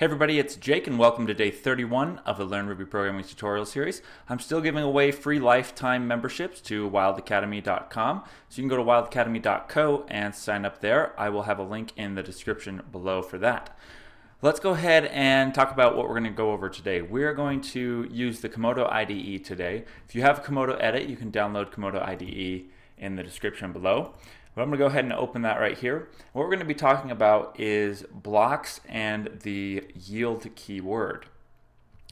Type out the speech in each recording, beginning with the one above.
Hey everybody, it's Jake and welcome to day 31 of the Learn Ruby Programming tutorial series. I'm still giving away free lifetime memberships to wildacademy.com. So you can go to wildacademy.co and sign up there. I will have a link in the description below for that. Let's go ahead and talk about what we're going to go over today. We're going to use the Komodo IDE today. If you have Komodo Edit, you can download Komodo IDE in the description below. But I'm going to go ahead and open that right here. What we're going to be talking about is blocks and the yield keyword.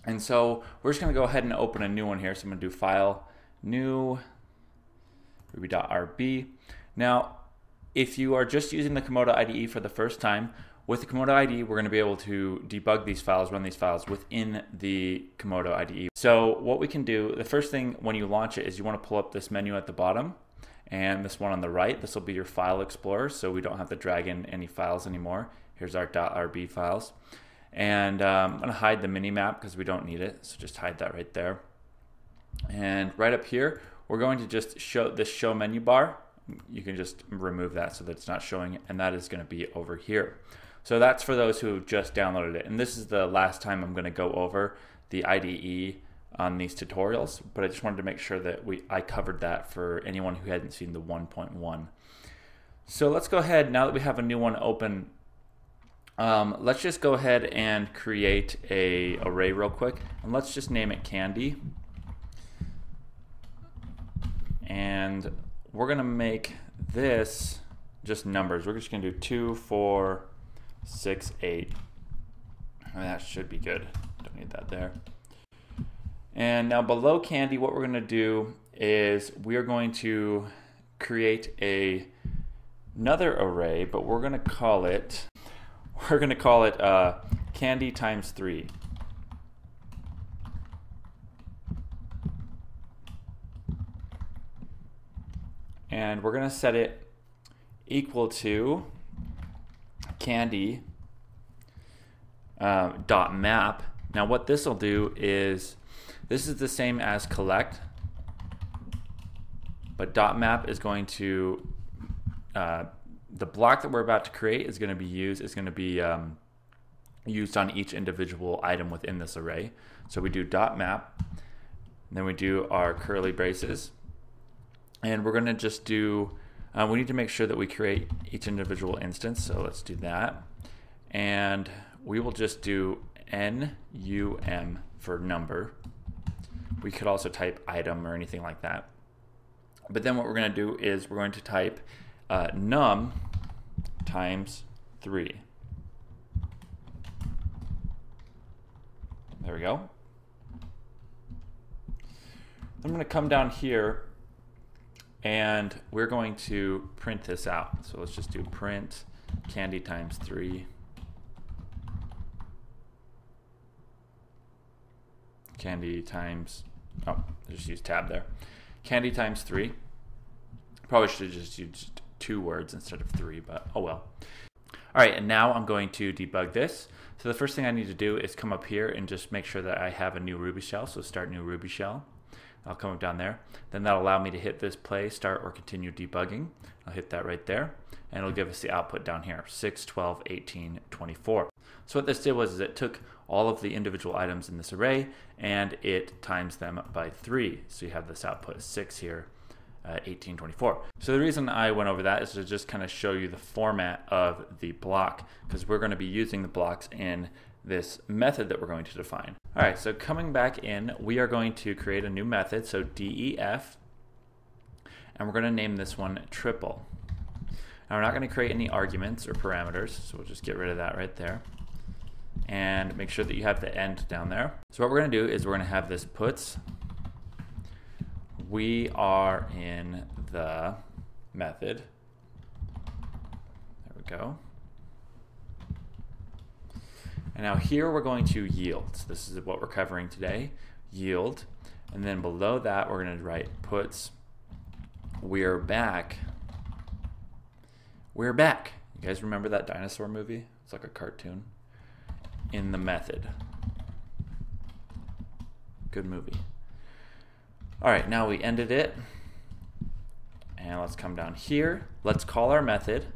And so we're just going to go ahead and open a new one here. So I'm going to do File, New, Ruby.rb. Now, if you are just using the Komodo IDE for the first time, with the Komodo IDE, we're going to be able to debug these files, run these files within the Komodo IDE. So what we can do, the first thing when you launch it is you want to pull up this menu at the bottom and this one on the right, this will be your file explorer, so we don't have to drag in any files anymore. Here's our .rb files. And um, I'm going to hide the mini map because we don't need it, so just hide that right there. And right up here, we're going to just show this show menu bar. You can just remove that so that it's not showing, and that is going to be over here. So that's for those who just downloaded it. And this is the last time I'm going to go over the IDE on these tutorials, but I just wanted to make sure that we I covered that for anyone who hadn't seen the 1.1. So let's go ahead, now that we have a new one open, um, let's just go ahead and create a array real quick, and let's just name it Candy. And we're gonna make this just numbers. We're just gonna do two, four, six, eight. And that should be good. Don't need that there. And now below candy, what we're going to do is we are going to create a another array, but we're going to call it we're going to call it uh, candy times three. And we're going to set it equal to candy dot map. Now what this will do is this is the same as collect, but dot map is going to, uh, the block that we're about to create is going to be used, is going to be um, used on each individual item within this array. So we do dot map, then we do our curly braces, and we're going to just do, uh, we need to make sure that we create each individual instance. So let's do that. And we will just do NUM for number. We could also type item or anything like that. But then what we're going to do is we're going to type uh, num times 3. There we go. I'm going to come down here and we're going to print this out. So let's just do print candy times 3. Candy times Oh, I just use tab there. Candy times three. Probably should have just used two words instead of three, but oh well. All right, and now I'm going to debug this. So the first thing I need to do is come up here and just make sure that I have a new Ruby shell. So start new Ruby shell. I'll come up down there. Then that'll allow me to hit this play, start, or continue debugging. I'll hit that right there, and it'll give us the output down here, 6, 12, 18, 24. So what this did was it took all of the individual items in this array and it times them by 3. So you have this output 6 here, uh, 1824. So the reason I went over that is to just kind of show you the format of the block because we're going to be using the blocks in this method that we're going to define. All right, so coming back in, we are going to create a new method, so def, and we're going to name this one triple. Now we're not going to create any arguments or parameters, so we'll just get rid of that right there and make sure that you have the end down there. So what we're to do is we're to have this puts. We are in the method. There we go. And now here we're going to yield. This is what we're covering today, yield. And then below that, we're to write puts. We're back. We're back. You guys remember that dinosaur movie? It's like a cartoon in the method. Good movie. All right, now we ended it. And let's come down here. Let's call our method.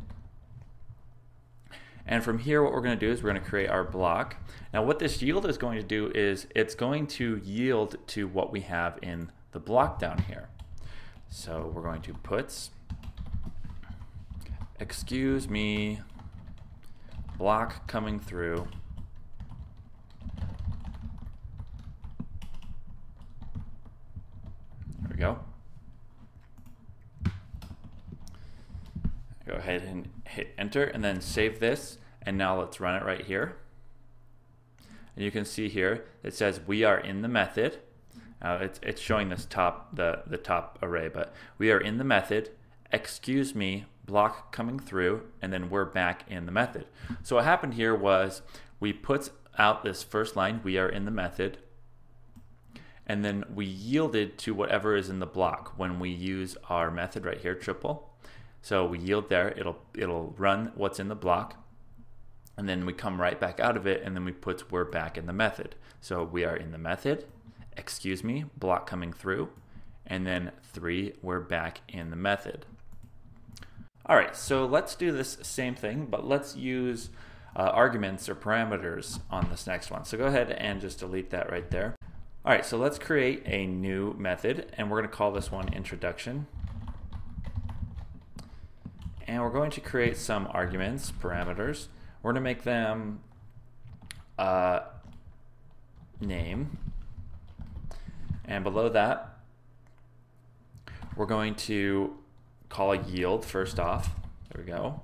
And from here, what we're going to do is we're going to create our block. Now, what this yield is going to do is it's going to yield to what we have in the block down here. So we're going to puts, excuse me, block coming through. There we go. Go ahead and hit enter and then save this. And now let's run it right here. And you can see here, it says we are in the method. Uh, it's, it's showing this top, the, the top array, but we are in the method, excuse me, block coming through, and then we're back in the method. So what happened here was we put out this first line, we are in the method, and then we yielded to whatever is in the block when we use our method right here, triple. So we yield there, it'll, it'll run what's in the block, and then we come right back out of it, and then we put we're back in the method. So we are in the method, excuse me, block coming through, and then three, we're back in the method. All right, so let's do this same thing, but let's use uh, arguments or parameters on this next one. So go ahead and just delete that right there. All right, so let's create a new method, and we're going to call this one introduction. And we're going to create some arguments, parameters. We're going to make them uh, name. And below that, we're going to call a yield first off. There we go.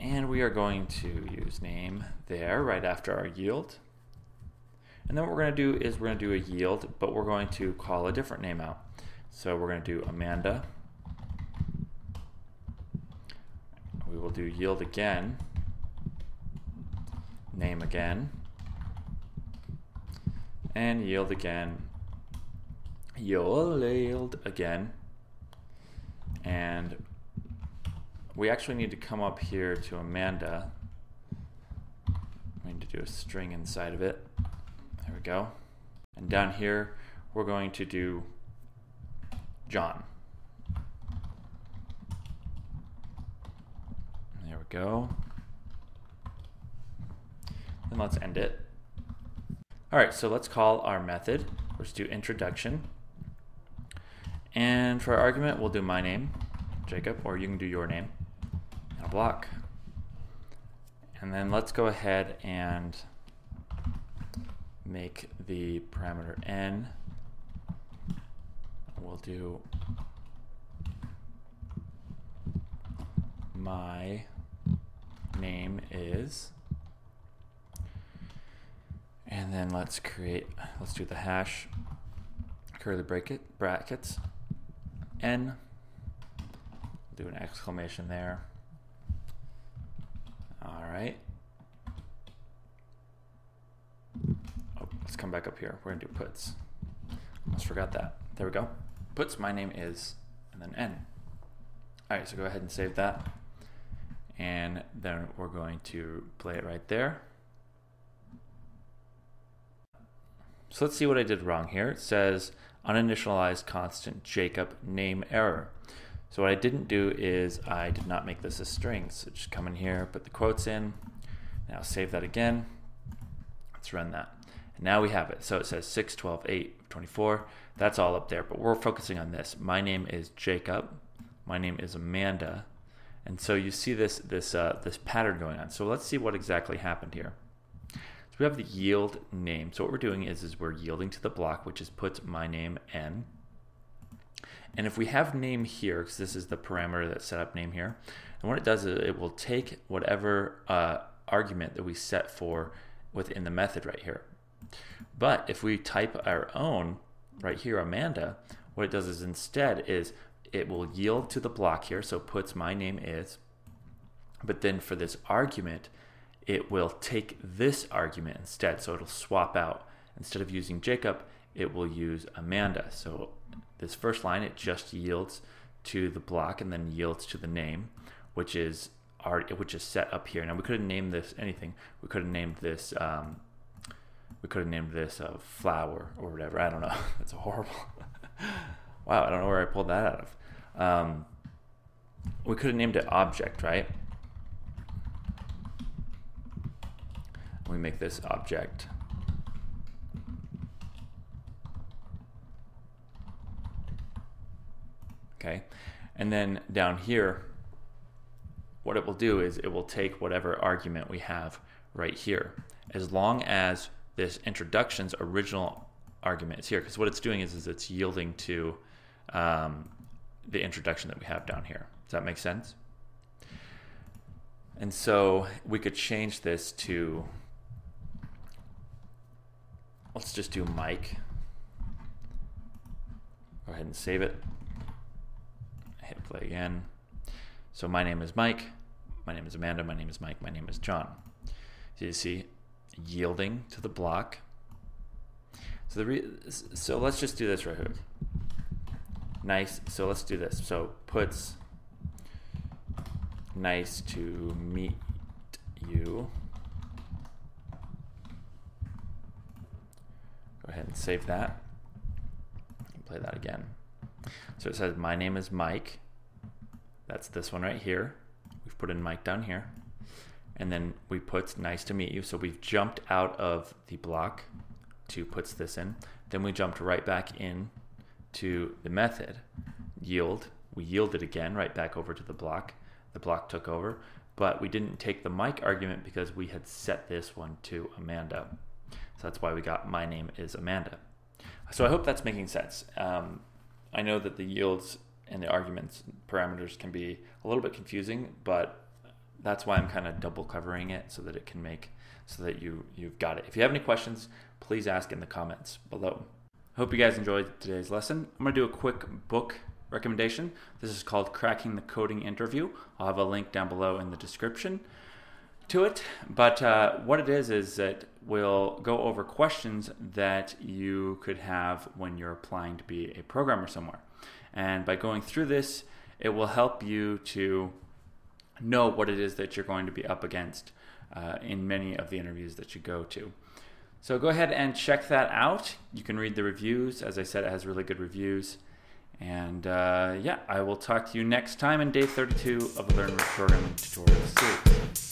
And we are going to use name there right after our yield. And then what we're going to do is we're going to do a yield, but we're going to call a different name out. So we're going to do Amanda. We will do yield again, name again, and yield again, yield again, and we actually need to come up here to Amanda. We need to do a string inside of it. There we go. And down here, we're going to do John. There go. And let's end it. All right, so let's call our method. Let's do introduction. And for our argument, we'll do my name, Jacob, or you can do your name, and a block. And then let's go ahead and make the parameter n. We'll do my name is. And then let's create let's do the hash curly bracket brackets. N. Do an exclamation there. All right. Oh, let's come back up here. We're gonna do puts. Almost forgot that. There we go. Puts my name is and then n. All right so go ahead and save that. And then we're going to play it right there so let's see what I did wrong here it says uninitialized constant Jacob name error. So what I didn't do is I did not make this a string. So just come in here, put the quotes in. Now save that again. Let's run that. And now we have it. So it says 6, 12, 8, 24. That's all up there, but we're focusing on this. My name is Jacob. My name is Amanda. And so you see this, this, uh, this pattern going on. So let's see what exactly happened here So we have the yield name. So what we're doing is, is we're yielding to the block, which is put my name n. And if we have name here, because this is the parameter that set up name here, and what it does is it will take whatever uh, argument that we set for within the method right here. But if we type our own right here, Amanda, what it does is instead is it will yield to the block here, so puts my name is, but then for this argument, it will take this argument instead. So it'll swap out. Instead of using Jacob, it will use Amanda. So this first line, it just yields to the block and then yields to the name, which is our, which is set up here. Now we could have named this anything. We could have named this, um, we could have named this a flower or whatever. I don't know. That's horrible. Wow, I don't know where I pulled that out of. Um, we could have named it object, right? We make this object okay? And then down here, what it will do is it will take whatever argument we have right here, as long as this introduction's original argument is here, because what it's doing is, is it's yielding to um, the introduction that we have down here. Does that make sense? And so we could change this to, let's just do Mike. Go ahead and save it hit play again. So my name is Mike. My name is Amanda. My name is Mike. My name is John. So you see, yielding to the block. So the re- so let's just do this right here. Nice. So let's do this. So puts nice to meet you. Go ahead and save that. And Play that again. So it says, My name is Mike. That's this one right here. We've put in Mike down here. And then we put nice to meet you. So we've jumped out of the block to puts this in. Then we jumped right back in to the method yield. We yielded again right back over to the block. The block took over, but we didn't take the Mike argument because we had set this one to Amanda. So that's why we got my name is Amanda. So I hope that's making sense. Um, I know that the yields and the arguments parameters can be a little bit confusing, but that's why I'm kind of double covering it so that it can make so that you you've got it. If you have any questions, please ask in the comments below. Hope you guys enjoyed today's lesson. I'm going to do a quick book recommendation. This is called Cracking the Coding Interview. I'll have a link down below in the description to it. But uh, what it is is that we'll go over questions that you could have when you're applying to be a programmer somewhere. And by going through this, it will help you to know what it is that you're going to be up against uh, in many of the interviews that you go to. So go ahead and check that out. You can read the reviews. As I said, it has really good reviews. And uh, yeah, I will talk to you next time in day 32 of the Learn Programming tutorial series.